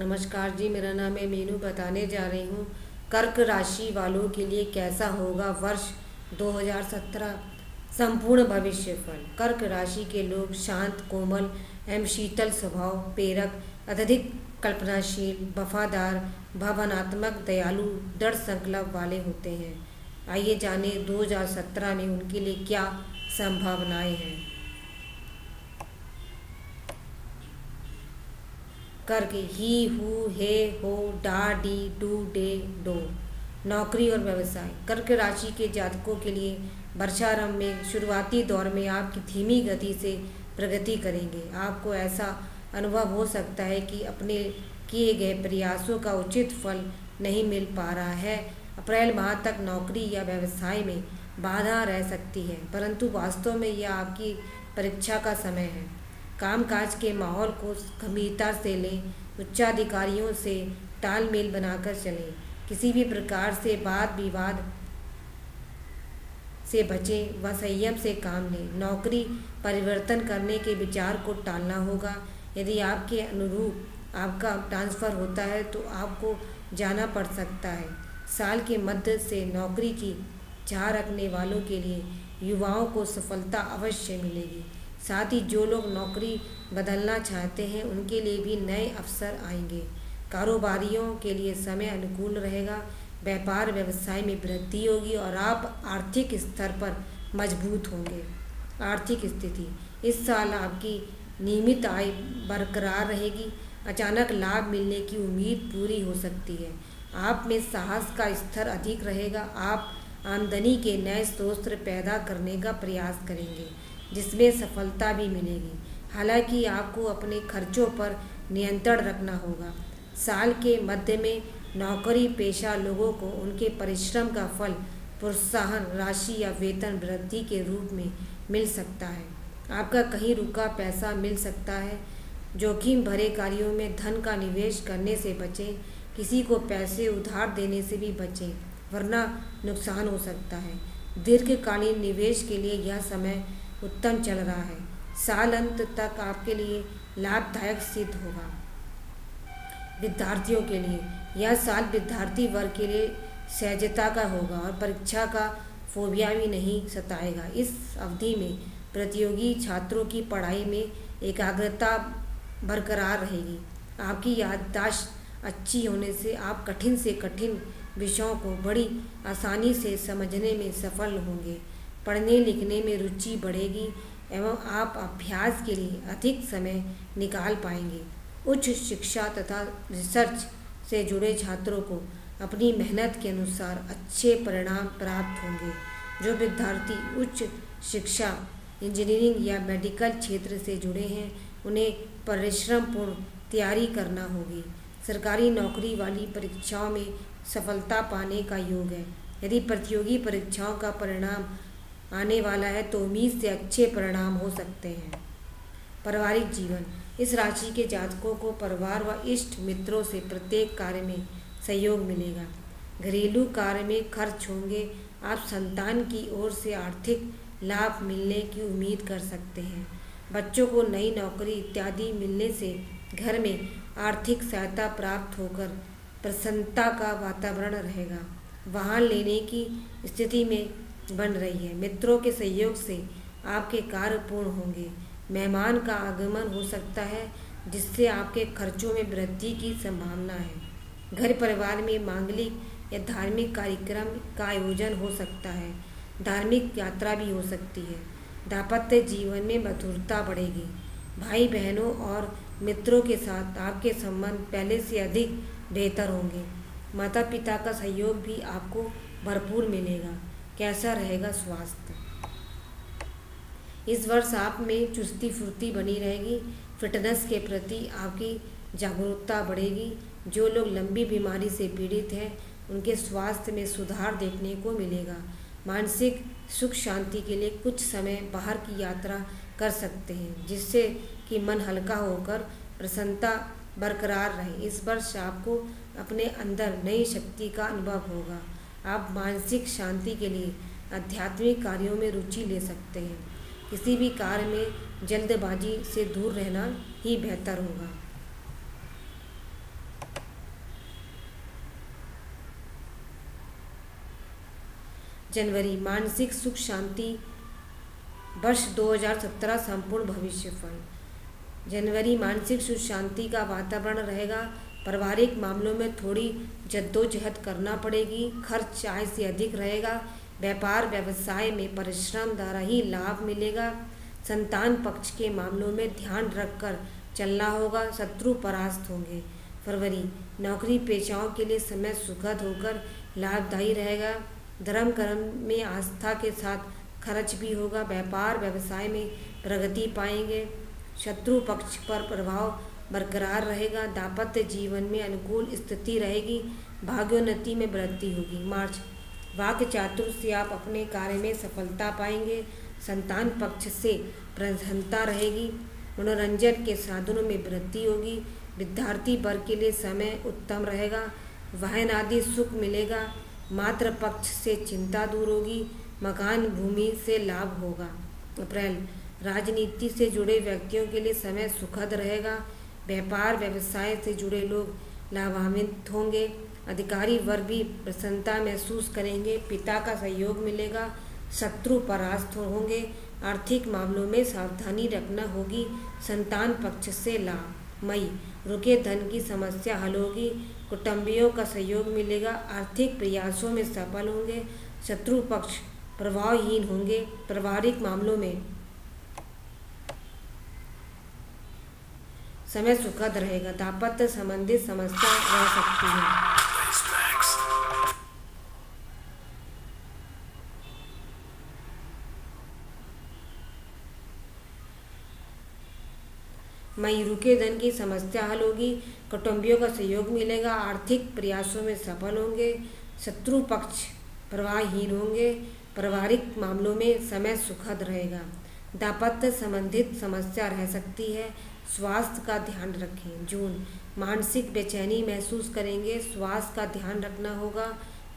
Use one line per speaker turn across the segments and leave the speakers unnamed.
नमस्कार जी, मेरा नाम है मीनू। बताने जा रही हूँ, कर्क राशि वालों के लिए कैसा होगा वर्ष 2017 संपूर्ण भविष्य फल। कर्क राशि के लोग शांत, कोमल एवं शीतल स्वभाव, प्रेरक, अत्यधिक कल्पनाशील, वफादार, भावनात्मक, दयालु, दृढ़ संकल्प वाले होते हैं। आइए जाने 2017 में उनके लिए क्या संभावनाएँ हैं। करके ही हु, हे, हो, डा, डी, डू, डे, डो, नौकरी और व्यवसाय। कर्क राशि के जातकों के लिए वर्षारंभ में, शुरुआती दौर में आपकी धीमी गति से प्रगति करेंगे। आपको ऐसा अनुभव हो सकता है कि अपने किए गए प्रयासों का उचित फल नहीं मिल पा रहा है। अप्रैल माह तक नौकरी या व्यवसाय में बाधा रह सकती है, परंतु वास्तव में यह आपकी परीक्षा का समय है। कामकाज के माहौल को गंभीरता से लें, उच्चाधिकारियों से तालमेल बनाकर चलें। किसी भी प्रकार से वाद विवाद से बचें व संयम से काम लें। नौकरी परिवर्तन करने के विचार को टालना होगा। यदि आपके अनुरूप आपका ट्रांसफ़र होता है तो आपको जाना पड़ सकता है। साल के मध्य से नौकरी की चाह रखने वालों के लिए युवाओं को सफलता अवश्य मिलेगी। साथ ही जो लोग नौकरी बदलना चाहते हैं, उनके लिए भी नए अवसर आएँगे। कारोबारियों के लिए समय अनुकूल रहेगा, व्यापार व्यवसाय में वृद्धि होगी और आप आर्थिक स्तर पर मज़बूत होंगे। आर्थिक स्थिति, इस साल आपकी नियमित आय बरकरार रहेगी, अचानक लाभ मिलने की उम्मीद पूरी हो सकती है। आप में साहस का स्तर अधिक रहेगा, आप आमदनी के नए स्रोत पैदा करने का प्रयास करेंगे, जिसमें सफलता भी मिलेगी। हालाँकि आपको अपने खर्चों पर नियंत्रण रखना होगा। साल के मध्य में नौकरी पेशा लोगों को उनके परिश्रम का फल, प्रोत्साहन, राशि या वेतन वृद्धि के रूप में मिल सकता है। आपका कहीं रुका पैसा मिल सकता है। जोखिम भरे कार्यों में धन का निवेश करने से बचें, किसी को पैसे उधार देने से भी बचें। वरना नुकसान हो सकता है। दीर्घकालीन निवेश के लिए यह समय उत्तम चल रहा है। साल अंत तक आपके लिए लाभदायक सिद्ध होगा। विद्यार्थियों के लिए, यह साल विद्यार्थी वर्ग के लिए सहजता का होगा और परीक्षा का फोबिया भी नहीं सताएगा। इस अवधि में प्रतियोगी छात्रों की पढ़ाई में एकाग्रता बरकरार रहेगी। आपकी याददाश्त अच्छी होने से आप कठिन से कठिन विषयों को बड़ी आसानी से समझने में सफल होंगे। पढ़ने लिखने में रुचि बढ़ेगी एवं आप अभ्यास के लिए अधिक समय निकाल पाएँगे। उच्च शिक्षा तथा रिसर्च से जुड़े छात्रों को अपनी मेहनत के अनुसार अच्छे परिणाम प्राप्त होंगे। जो विद्यार्थी उच्च शिक्षा, इंजीनियरिंग या मेडिकल क्षेत्र से जुड़े हैं, उन्हें परिश्रमपूर्ण तैयारी करना होगी। सरकारी नौकरी वाली परीक्षाओं में सफलता पाने का योग है। यदि प्रतियोगी परीक्षाओं का परिणाम आने वाला है तो उम्मीद से अच्छे परिणाम हो सकते हैं। पारिवारिक जीवन। इस राशि के जातकों को परिवार व इष्ट मित्रों से प्रत्येक कार्य में सहयोग मिलेगा। घरेलू कार्य में खर्च होंगे। आप संतान की ओर से आर्थिक लाभ मिलने की उम्मीद कर सकते हैं। बच्चों को नई नौकरी इत्यादि मिलने से घर में आर्थिक सहायता प्राप्त होकर प्रसन्नता का वातावरण रहेगा। वाहन लेने की स्थिति में बन रही है। मित्रों के सहयोग से आपके कार्य पूर्ण होंगे। मेहमान का आगमन हो सकता है, जिससे आपके खर्चों में वृद्धि की संभावना है। घर परिवार में मांगलिक या धार्मिक कार्यक्रम का आयोजन हो सकता है। धार्मिक यात्रा भी हो सकती है। दाम्पत्य जीवन में मधुरता बढ़ेगी। भाई बहनों और मित्रों के साथ आपके संबंध पहले से अधिक बेहतर होंगे। माता पिता का सहयोग भी आपको भरपूर मिलेगा। कैसा रहेगा स्वास्थ्य? इस वर्ष आप में चुस्ती फुर्ती बनी रहेगी। फिटनेस के प्रति आपकी जागरूकता बढ़ेगी। जो लोग लंबी बीमारी से पीड़ित हैं, उनके स्वास्थ्य में सुधार देखने को मिलेगा। मानसिक सुख शांति के लिए कुछ समय बाहर की यात्रा कर सकते हैं, जिससे कि मन हल्का होकर प्रसन्नता बरकरार रहे। इस वर्ष आपको अपने अंदर नई शक्ति का अनुभव होगा। आप मानसिक शांति के लिए आध्यात्मिक कार्यों में रुचि ले सकते हैं। किसी भी कार्य में जल्दबाजी से दूर रहना ही बेहतर होगा। जनवरी, मानसिक सुख शांति वर्ष 2017 संपूर्ण भविष्य फल जनवरी मानसिक सुख शांति का वातावरण रहेगा। पारिवारिक मामलों में थोड़ी जद्दोजहद करना पड़ेगी। खर्च आय से अधिक रहेगा। व्यापार, व्यवसाय में परिश्रम द्वारा ही लाभ मिलेगा। संतान पक्ष के मामलों में ध्यान रखकर चलना होगा। शत्रु परास्त होंगे। फरवरी, नौकरी पेशाओं के लिए समय सुखद होकर लाभदायी रहेगा। धर्म कर्म में आस्था के साथ खर्च भी होगा। व्यापार, व्यवसाय में प्रगति पाएँगे। शत्रु पक्ष पर प्रभाव बरकरार रहेगा दाम्पत्य जीवन में अनुकूल स्थिति रहेगी, भाग्योन्नति में वृद्धि होगी। मार्च, वाक्य चातुर से आप अपने कार्य में सफलता पाएँगे, संतान पक्ष से प्रसन्नता रहेगी, मनोरंजन के साधनों में वृद्धि होगी, विद्यार्थी वर्ग के लिए समय उत्तम रहेगा, वाहन आदि सुख मिलेगा मात्र पक्ष से चिंता दूर होगी, मकान भूमि से लाभ होगा। अप्रैल राजनीति से जुड़े व्यक्तियों के लिए समय सुखद रहेगा। व्यापार, व्यवसाय से जुड़े लोग लाभान्वित होंगे। अधिकारी वर्ग भी प्रसन्नता महसूस करेंगे। पिता का सहयोग मिलेगा। शत्रु परास्त होंगे। आर्थिक मामलों में सावधानी रखना होगी। संतान पक्ष से लाभ मई। रुके धन की समस्या हल होगी। कुटुंबियों का सहयोग मिलेगा। आर्थिक प्रयासों में सफल होंगे। शत्रु पक्ष प्रभावहीन होंगे। पारिवारिक मामलों में समय सुखद रहेगा, दाम्पत्य संबंधित समस्या रह सकती है। मई रुके धन की समस्या हल होगी, कुटुंबियों का सहयोग मिलेगा, आर्थिक प्रयासों में सफल होंगे, शत्रु पक्ष प्रवाहहीन होंगे, पारिवारिक मामलों में समय सुखद रहेगा। दाम्पत्य संबंधित समस्या रह सकती है। स्वास्थ्य का ध्यान रखें। जून, मानसिक बेचैनी महसूस करेंगे। स्वास्थ्य का ध्यान रखना होगा।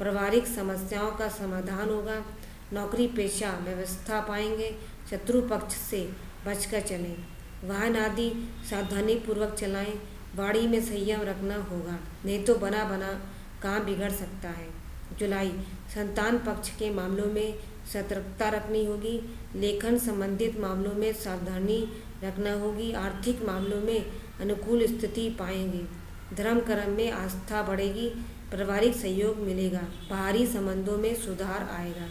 पारिवारिक समस्याओं का समाधान होगा। नौकरी पेशा व्यवस्था पाएँगे। शत्रु पक्ष से बचकर चलें। वाहन आदि सावधानी पूर्वक चलाएँ। वाड़ी में संयम रखना होगा। नहीं तो बना बना काम बिगड़ सकता है। जुलाई, संतान पक्ष के मामलों में सतर्कता रखनी होगी, लेखन संबंधित मामलों में सावधानी रखना होगी, आर्थिक मामलों में अनुकूल स्थिति पाएँगे। धर्म कर्म में आस्था बढ़ेगी, पारिवारिक सहयोग मिलेगा, बाहरी संबंधों में सुधार आएगा।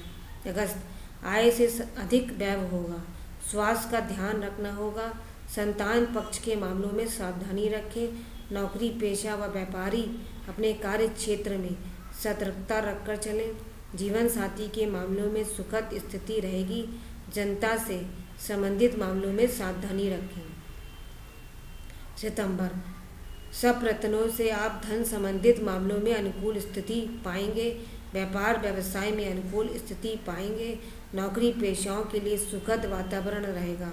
अगस्त, आय से अधिक व्यय होगा, स्वास्थ्य का ध्यान रखना होगा, संतान पक्ष के मामलों में सावधानी रखें, नौकरी, पेशा व व्यापारी अपने कार्य क्षेत्र में सतर्कता रखकर चलें। जीवन साथी के मामलों में सुखद स्थिति रहेगी। जनता से संबंधित मामलों में सावधानी रखें। सितंबर सब प्रयत्नों से आप धन संबंधित मामलों में अनुकूल स्थिति पाएँगे। व्यापार व्यवसाय में अनुकूल स्थिति पाएँगे। नौकरी पेशाओं के लिए सुखद वातावरण रहेगा।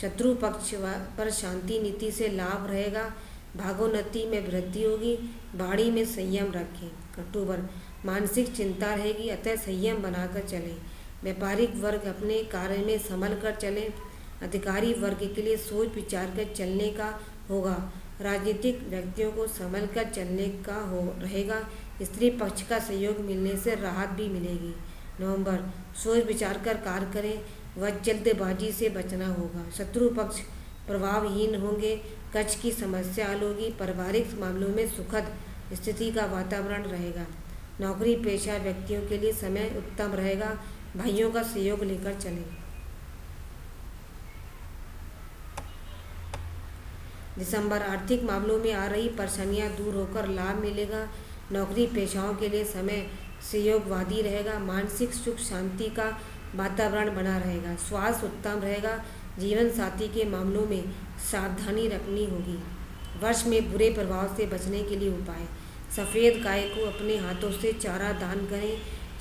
शत्रु पक्ष पर शांति नीति से लाभ रहेगा। भागोन्नति में वृद्धि होगी। बाड़ी में संयम रखें। अक्टूबर मानसिक चिंता रहेगी, अतः संयम बनाकर चलें। व्यापारिक वर्ग अपने कार्य में संभल कर चलें। अधिकारी वर्ग के लिए सोच विचार कर चलने का होगा। राजनीतिक व्यक्तियों को संभल कर चलने का हो, रहेगा। स्त्री पक्ष का सहयोग मिलने से राहत भी मिलेगी। नवंबर, सोच विचार कर कार्य करें। व जल्दबाजी से बचना होगा। शत्रु पक्ष प्रभावहीन होंगे। कच्छ की समस्या हल होगी पारिवारिक मामलों में सुखद स्थिति का वातावरण रहेगा। नौकरी पेशा व्यक्तियों के लिए समय उत्तम रहेगा, भाइयों का सहयोग लेकर चलें। दिसंबर, आर्थिक मामलों में आ रही परेशानियाँ दूर होकर लाभ मिलेगा, नौकरी पेशाओं के लिए समय सहयोगवादी रहेगा, मानसिक सुख शांति का वातावरण बना रहेगा, स्वास्थ्य उत्तम रहेगा, जीवन साथी के मामलों में सावधानी रखनी होगी, वर्ष में बुरे प्रभाव से बचने के लिए उपाय। सफ़ेद गाय को अपने हाथों से चारा दान करें,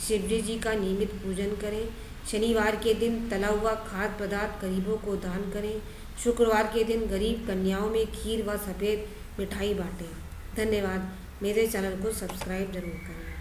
शिवजी जी का नियमित पूजन करें, शनिवार के दिन तला हुआ खाद्य पदार्थ गरीबों को दान करें, शुक्रवार के दिन गरीब कन्याओं में खीर व सफ़ेद मिठाई बांटें। धन्यवाद। मेरे चैनल को सब्सक्राइब ज़रूर करें।